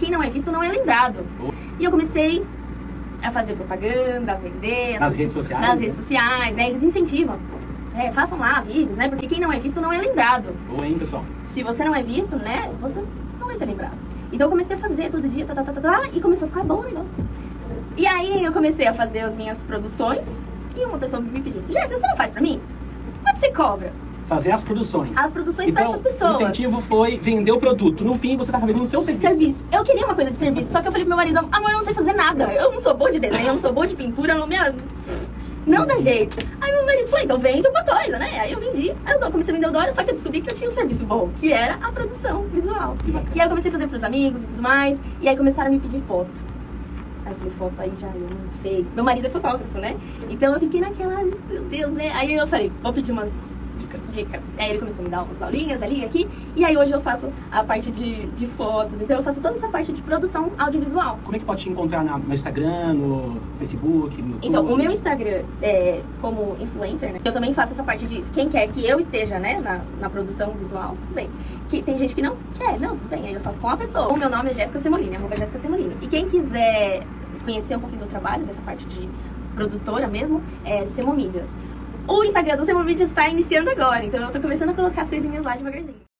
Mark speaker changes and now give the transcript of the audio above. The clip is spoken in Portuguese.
Speaker 1: Quem não é visto não é lembrado. E eu comecei a fazer propaganda, a vender.
Speaker 2: Nas redes sociais?
Speaker 1: Nas
Speaker 2: né?
Speaker 1: redes sociais, né? Eles incentivam. É, façam lá vídeos, né? Porque quem não é visto não é lembrado.
Speaker 2: Boa, hein, pessoal?
Speaker 1: Se você não é visto, né? Você não vai ser lembrado. Então eu comecei a fazer todo dia, tá, tá, tá, tá, tá, e começou a ficar bom o negócio. E aí eu comecei a fazer as minhas produções e uma pessoa me pediu, Jéssica, você não faz pra mim? Quanto você cobra?
Speaker 2: Fazer as produções.
Speaker 1: As produções pra
Speaker 2: então,
Speaker 1: essas pessoas.
Speaker 2: O incentivo foi vender o produto. No fim, você estava vendendo o seu serviço.
Speaker 1: Serviço. Eu queria uma coisa de serviço, só que eu falei pro meu marido, amor, eu não sei fazer nada. Eu não sou boa de desenho, eu não sou boa de pintura, eu não me... Não dá jeito. Aí meu marido falou, então vende uma coisa, né? Aí eu vendi. Aí eu comecei a vender o Dora, só que eu descobri que eu tinha um serviço bom, que era a produção visual. E aí eu comecei a fazer pros amigos e tudo mais. E aí começaram a me pedir foto. Aí eu falei, foto aí já, eu não sei. Meu marido é fotógrafo, né? Então eu fiquei naquela, meu Deus, né? Aí eu falei, vou pedir umas
Speaker 2: Dicas.
Speaker 1: dicas. Aí ele começou a me dar umas aulinhas ali aqui. E aí hoje eu faço a parte de, de fotos. Então eu faço toda essa parte de produção audiovisual.
Speaker 2: Como é que pode te encontrar na- no Instagram, no Facebook, no
Speaker 1: Então,
Speaker 2: YouTube?
Speaker 1: o meu Instagram, é, como influencer, né? Eu também faço essa parte de quem quer que eu esteja, né, na, na produção visual, tudo bem. Que tem gente que não quer, não, tudo bem, aí eu faço com a pessoa. O meu nome é Jéssica Semolini, arroba Jéssica Semolini. E quem quiser conhecer um pouquinho do trabalho, dessa parte de produtora mesmo, é Semomídias. O Instagram do Semomídias está iniciando agora, então eu tô começando a colocar as coisinhas lá devagarzinho.